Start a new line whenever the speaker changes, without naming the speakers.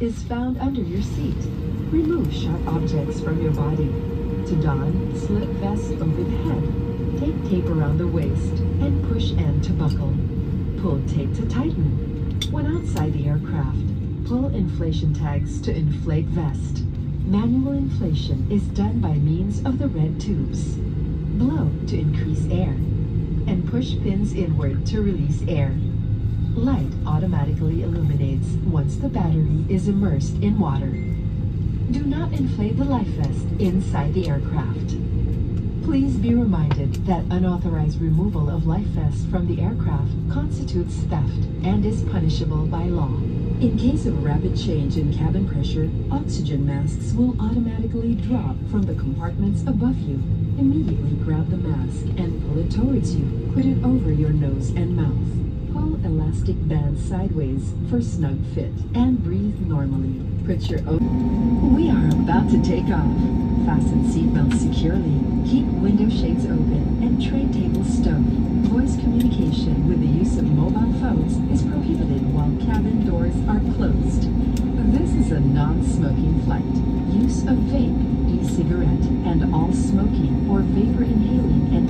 is found under your seat. Remove sharp objects from your body. To don, slip vest over the head. Take tape around the waist and push end to buckle. Pull tape to tighten. When outside the aircraft, pull inflation tags to inflate vest. Manual inflation is done by means of the red tubes. Blow to increase air and push pins inward to release air. Light automatically illuminates once the battery is immersed in water. Do not inflate the life vest inside the aircraft. Please be reminded that unauthorized removal of life vests from the aircraft constitutes theft and is punishable by law. In case of a rapid change in cabin pressure, oxygen masks will automatically drop from the compartments above you. Immediately grab the mask and pull it towards you. Put it over your nose and mouth. Elastic bands sideways for snug fit and breathe normally. Put your own. We are about to take off. Fasten seatbelts securely. Keep window shades open and tray table stowed. Voice communication with the use of mobile phones is prohibited while cabin doors are closed. This is a non-smoking flight. Use of vape, e-cigarette, and all smoking or vapor inhaling and